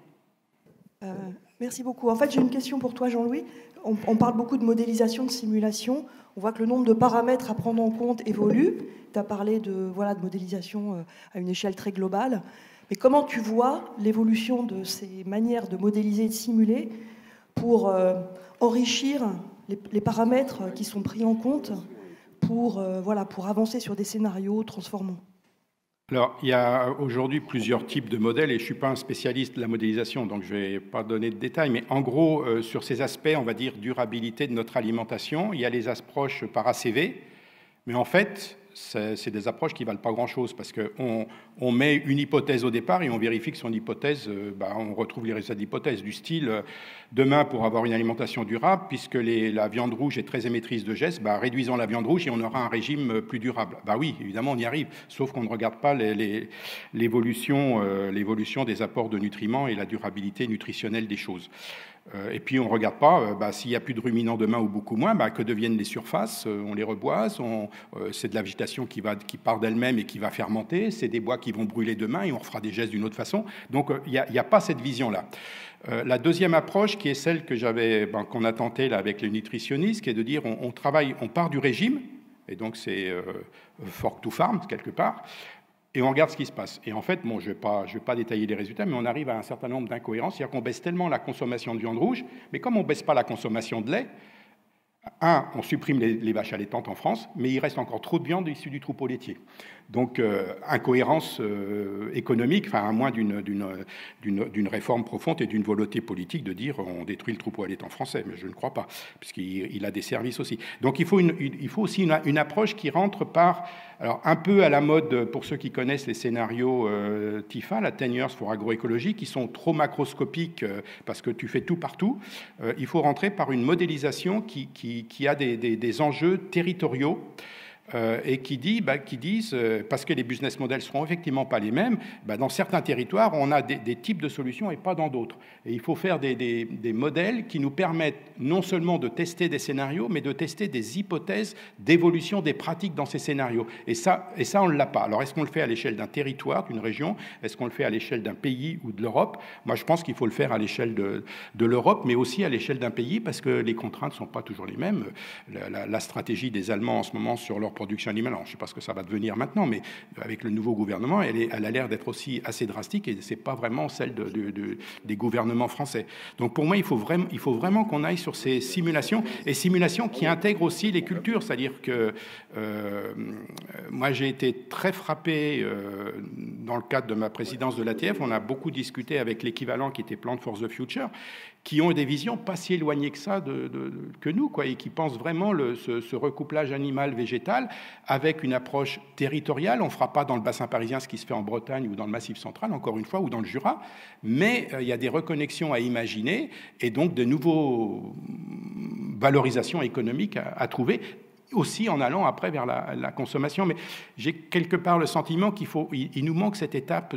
Euh, merci beaucoup. En fait, j'ai une question pour toi, Jean-Louis. On, parle beaucoup de modélisation, de simulation. On voit que le nombre de paramètres à prendre en compte évolue. Tu as parlé de, voilà, de modélisation euh, à une échelle très globale. Mais comment tu vois l'évolution de ces manières de modéliser et de simuler pour euh, enrichir les, paramètres qui sont pris en compte pour, euh, avancer sur des scénarios transformants? Alors, il y a aujourd'hui plusieurs types de modèles et je ne suis pas un spécialiste de la modélisation, donc je ne vais pas donner de détails, mais en gros, euh, sur ces aspects, on va dire durabilité de notre alimentation, il y a les approches par ACV, mais en fait, c'est des approches qui valent pas grand-chose parce qu'on on met une hypothèse au départ et on vérifie que son hypothèse, euh, bah, on retrouve les résultats d'hypothèse du style euh, demain pour avoir une alimentation durable, puisque la viande rouge est très émettrice de gestes, bah, réduisons la viande rouge et on aura un régime plus durable. Bah oui, évidemment, on y arrive, sauf qu'on ne regarde pas l'évolution les, des apports de nutriments et la durabilité nutritionnelle des choses. Euh, et puis on ne regarde pas euh, bah, s'il n'y a plus de ruminants demain ou beaucoup moins, bah, que deviennent les surfaces euh, On les reboise, c'est de la végétation qui, va, qui part d'elle-même et qui va fermenter, c'est des bois qui vont brûler demain et on refera des gestes d'une autre façon. Donc il n'y a, pas cette vision-là. la deuxième approche, qui est celle que j'avais, ben, qu'on a tentée là, avec les nutritionnistes, qui est de dire on, travaille, on part du régime, et donc c'est fork to farm quelque part, et on regarde ce qui se passe. Et en fait, bon, je ne vais, pas, détailler les résultats, mais on arrive à un certain nombre d'incohérences. C'est-à-dire qu'on baisse tellement la consommation de viande rouge, mais comme on ne baisse pas la consommation de lait, un, on supprime les, vaches allaitantes en France, mais il reste encore trop de viande issue du troupeau laitier. Donc, euh, incohérence euh, économique, enfin, à moins d'une réforme profonde et d'une volonté politique de dire on détruit le troupeau allaitant français, mais je ne crois pas, puisqu'il a des services aussi. Donc, il faut, aussi une, approche qui rentre par, alors un peu à la mode pour ceux qui connaissent les scénarios euh, TIFA, la 10 Years for Agroécologie, qui sont trop macroscopiques parce que tu fais tout partout. il faut rentrer par une modélisation qui, a des enjeux territoriaux. Euh, et qui, dit, bah, qui disent, euh, parce que les business models seront effectivement pas les mêmes, bah, dans certains territoires, on a des, types de solutions et pas dans d'autres. Et il faut faire des, modèles qui nous permettent non seulement de tester des scénarios, mais de tester des hypothèses d'évolution des pratiques dans ces scénarios. Et ça, et ça on ne l'a pas. Alors, est-ce qu'on le fait à l'échelle d'un territoire, d'une région? Est-ce qu'on le fait à l'échelle d'un pays ou de l'Europe? Moi, je pense qu'il faut le faire à l'échelle de, l'Europe, mais aussi à l'échelle d'un pays, parce que les contraintes ne sont pas toujours les mêmes. La stratégie des Allemands en ce moment sur leur production animale. Je ne sais pas ce que ça va devenir maintenant, mais avec le nouveau gouvernement, elle, a l'air d'être aussi assez drastique et ce n'est pas vraiment celle de, des gouvernements français. Donc pour moi, il faut vraiment, qu'on aille sur ces simulations et simulations qui intègrent aussi les cultures. C'est-à-dire que euh, moi, j'ai été très frappé euh, dans le cadre de ma présidence de l'ATF. On a beaucoup discuté avec l'équivalent qui était Plant for the Future, qui ont des visions pas si éloignées que ça de, que nous, quoi, et qui pensent vraiment ce, recouplage animal-végétal avec une approche territoriale. On ne fera pas dans le bassin parisien ce qui se fait en Bretagne ou dans le Massif central, encore une fois, ou dans le Jura, mais euh, il y a des reconnexions à imaginer et donc de nouveaux valorisations économiques à trouver aussi en allant après vers la, consommation. Mais j'ai quelque part le sentiment qu'il faut, il, nous manque cette étape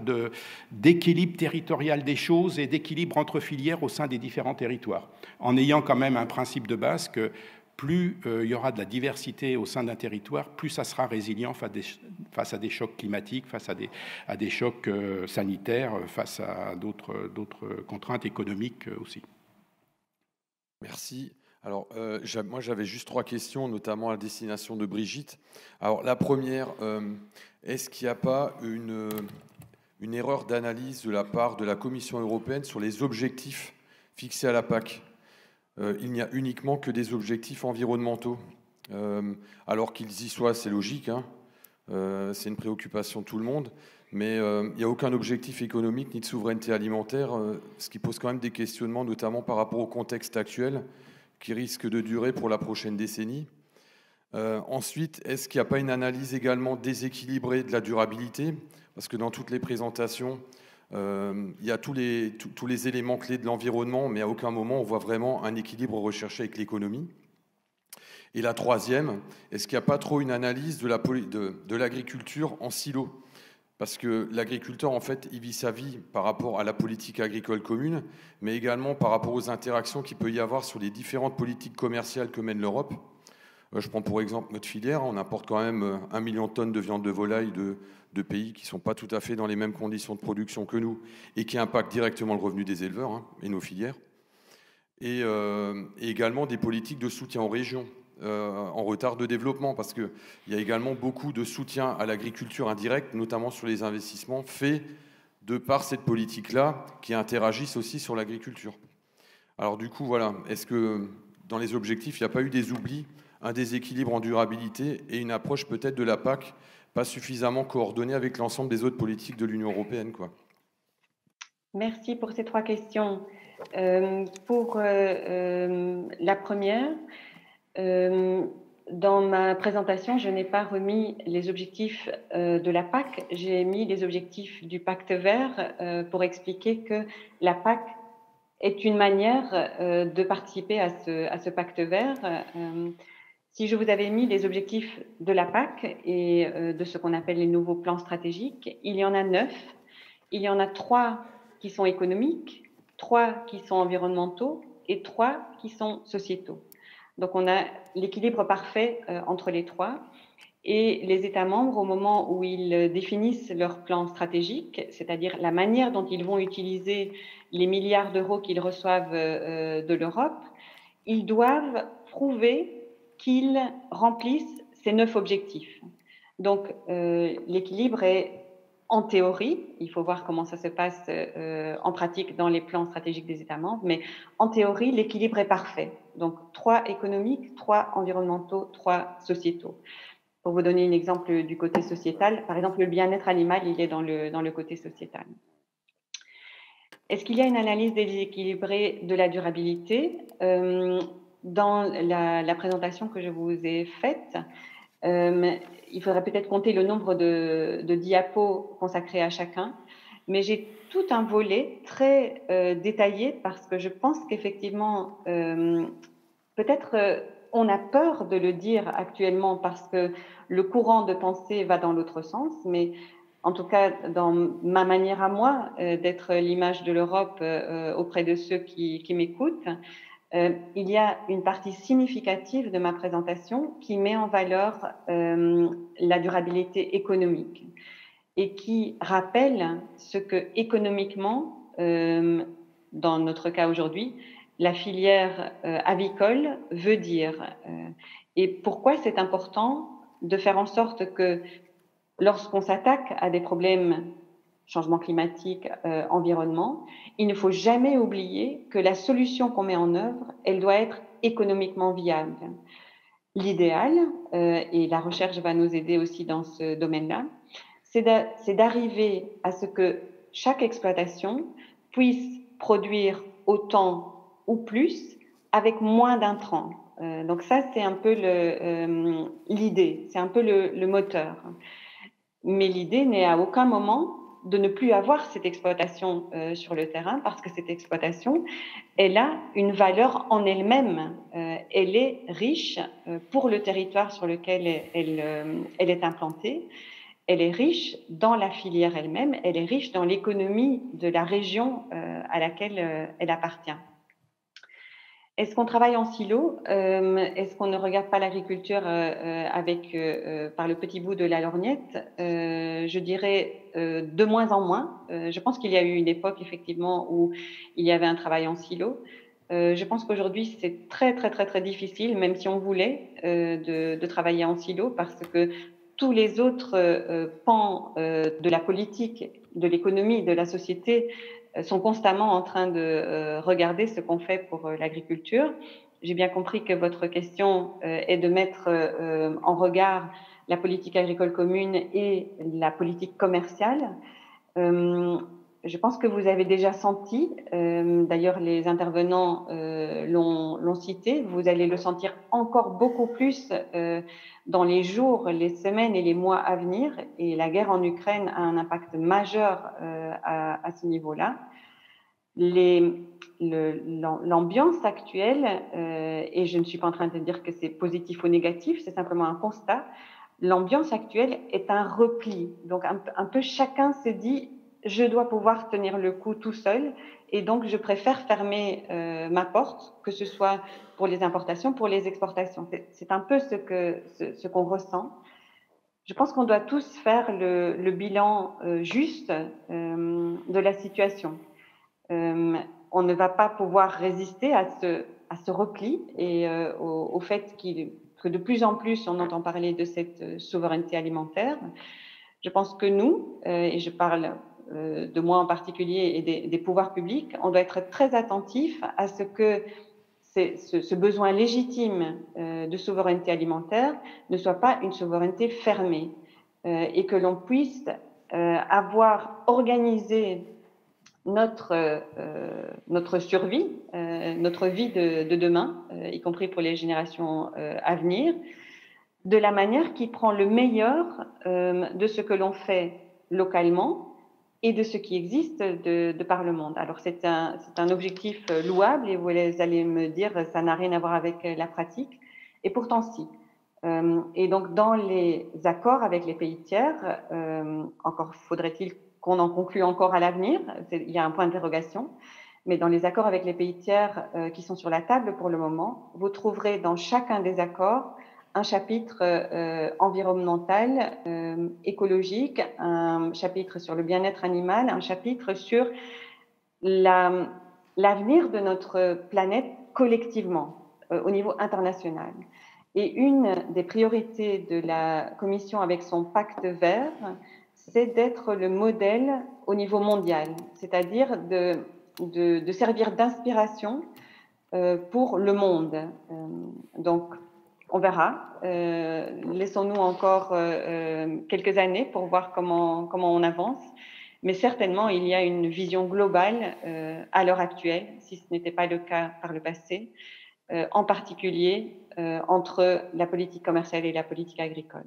d'équilibre territorial des choses et d'équilibre entre filières au sein des différents territoires, en ayant quand même un principe de base que plus euh, il y aura de la diversité au sein d'un territoire, plus ça sera résilient face à des, chocs climatiques, face à des, chocs euh, sanitaires, face à d'autres, d'autres contraintes économiques euh, aussi. Merci. Alors, euh, moi, j'avais juste trois questions, notamment à destination de Brigitte. Alors, la première, euh, est-ce qu'il n'y a pas une, une erreur d'analyse de la part de la Commission européenne sur les objectifs fixés à la PAC euh, Il n'y a uniquement que des objectifs environnementaux. alors qu'ils y soient, c'est logique, hein. c'est une préoccupation de tout le monde, mais il n'y a aucun objectif économique ni de souveraineté alimentaire, ce qui pose quand même des questionnements, notamment par rapport au contexte actuel qui risque de durer pour la prochaine décennie. Euh, ensuite, est-ce qu'il n'y a pas une analyse également déséquilibrée de la durabilité? Parce que dans toutes les présentations, euh, il y a tous les, éléments clés de l'environnement, mais à aucun moment on voit vraiment un équilibre recherché avec l'économie. Et la troisième, est-ce qu'il n'y a pas trop une analyse de l'agriculture en silo? Parce que l'agriculteur, en fait, il vit sa vie par rapport à la politique agricole commune, mais également par rapport aux interactions qu'il peut y avoir sur les différentes politiques commerciales que mène l'Europe. Euh, je prends pour exemple notre filière, on importe quand même euh, un million de tonnes de viande de volaille de, pays qui ne sont pas tout à fait dans les mêmes conditions de production que nous et qui impactent directement le revenu des éleveurs hein, et nos filières. Euh, et, également des politiques de soutien aux régions. Euh, en retard de développement, parce qu'il y a également beaucoup de soutien à l'agriculture indirecte, notamment sur les investissements faits de par cette politique-là, qui interagissent aussi sur l'agriculture. Alors du coup, voilà, est-ce que dans les objectifs, il n'y a pas eu des oublis, un déséquilibre en durabilité et une approche peut-être de la PAC pas suffisamment coordonnée avec l'ensemble des autres politiques de l'Union européenne. Merci pour ces trois questions. Euh, pour euh, la première, euh, dans ma présentation, je n'ai pas remis les objectifs de la PAC, j'ai mis les objectifs du pacte vert pour expliquer que la PAC est une manière de participer à ce, à ce pacte vert. Si je vous avais mis les objectifs de la PAC et de ce qu'on appelle les nouveaux plans stratégiques, il y en a neuf. Il y en a trois qui sont économiques, trois qui sont environnementaux et trois qui sont sociétaux. Donc on a l'équilibre parfait euh, entre les trois. Et les États membres, au moment où ils définissent leur plan stratégique, c'est-à-dire la manière dont ils vont utiliser les milliards d'euros qu'ils reçoivent euh, de l'Europe, ils doivent prouver qu'ils remplissent ces neuf objectifs. Donc euh, l'équilibre est en théorie, il faut voir comment ça se passe en pratique dans les plans stratégiques des États membres, mais en théorie, l'équilibre est parfait. Donc, trois économiques, trois environnementaux, trois sociétaux. Pour vous donner un exemple du côté sociétal, par exemple, le bien-être animal, il est dans le, dans le côté sociétal. Est-ce qu'il y a une analyse déséquilibrée de la durabilité? Euh, Dans la, présentation que je vous ai faite, euh, il faudrait peut-être compter le nombre de, diapos consacrés à chacun, mais j'ai tout un volet très euh, détaillé parce que je pense qu'effectivement, euh, peut-être on a peur de le dire actuellement parce que le courant de pensée va dans l'autre sens, mais en tout cas, dans ma manière à moi d'être l'image de l'Europe auprès de ceux qui m'écoutent, euh, il y a une partie significative de ma présentation qui met en valeur euh, la durabilité économique et qui rappelle ce que économiquement, euh, dans notre cas aujourd'hui, la filière avicole veut dire. et pourquoi c'est important de faire en sorte que lorsqu'on s'attaque à des problèmes changement climatique, euh, environnement, il ne faut jamais oublier que la solution qu'on met en œuvre, elle doit être économiquement viable. L'idéal, euh, et la recherche va nous aider aussi dans ce domaine-là, c'est d'arriver à ce que chaque exploitation puisse produire autant ou plus avec moins d'intrants. Euh, donc ça, c'est un peu l'idée, c'est un peu le, moteur. Mais l'idée n'est à aucun moment de ne plus avoir cette exploitation euh, sur le terrain parce que cette exploitation, elle a une valeur en elle-même. Euh, elle est riche euh, pour le territoire sur lequel elle, est implantée. Elle est riche dans la filière elle-même. Elle est riche dans l'économie de la région à laquelle elle appartient. Est-ce qu'on travaille en silo euh, Est-ce qu'on ne regarde pas l'agriculture euh, euh, avec par le petit bout de la lorgnette Je dirais de moins en moins. je pense qu'il y a eu une époque effectivement où il y avait un travail en silo. je pense qu'aujourd'hui c'est très très très très difficile, même si on voulait, de, de, travailler en silo parce que tous les autres pans de la politique, de l'économie, de la société sont constamment en train de euh, regarder ce qu'on fait pour euh, l'agriculture. J'ai bien compris que votre question est de mettre en regard la politique agricole commune et la politique commerciale. Je pense que vous avez déjà senti, d'ailleurs les intervenants l'ont cité, vous allez le sentir encore beaucoup plus dans les jours, les semaines et les mois à venir. Et la guerre en Ukraine a un impact majeur à, ce niveau-là l'ambiance actuelle, euh, et je ne suis pas en train de dire que c'est positif ou négatif, c'est simplement un constat, l'ambiance actuelle est un repli. Donc un, peu chacun s'est dit, je dois pouvoir tenir le coup tout seul, et donc je préfère fermer euh, ma porte, que ce soit pour les importations, pour les exportations. C'est un peu ce que ce, qu'on ressent. Je pense qu'on doit tous faire le, bilan euh, juste de la situation. Euh, on ne va pas pouvoir résister à ce, à ce repli et euh, au, fait que de plus en plus on entend parler de cette euh, souveraineté alimentaire. Je pense que nous, et je parle de moi en particulier et des, pouvoirs publics, on doit être très attentif à ce que ce, besoin légitime de souveraineté alimentaire ne soit pas une souveraineté fermée et que l'on puisse avoir organisé notre, euh, notre survie, euh, notre vie de, demain, euh, y compris pour les générations à venir, de la manière qui prend le meilleur de ce que l'on fait localement et de ce qui existe de, par le monde. Alors c'est un, un, objectif louable et vous allez me dire ça n'a rien à voir avec la pratique, et pourtant si. Euh, et donc, dans les accords avec les pays tiers, euh, encore faudrait-il qu'on en conclue encore à l'avenir, il y a un point d'interrogation, mais dans les accords avec les pays tiers euh, qui sont sur la table pour le moment, vous trouverez dans chacun des accords un chapitre environnemental, écologique, un chapitre sur le bien-être animal, un chapitre sur l'avenir de notre planète collectivement au niveau international. Et une des priorités de la Commission avec son pacte vert, c'est d'être le modèle au niveau mondial, c'est-à-dire de, de, servir d'inspiration euh, pour le monde. Euh, donc, on verra. Euh, laissons-nous encore quelques années pour voir comment, comment on avance. Mais certainement, il y a une vision globale à l'heure actuelle, si ce n'était pas le cas par le passé, en particulier euh, entre la politique commerciale et la politique agricole.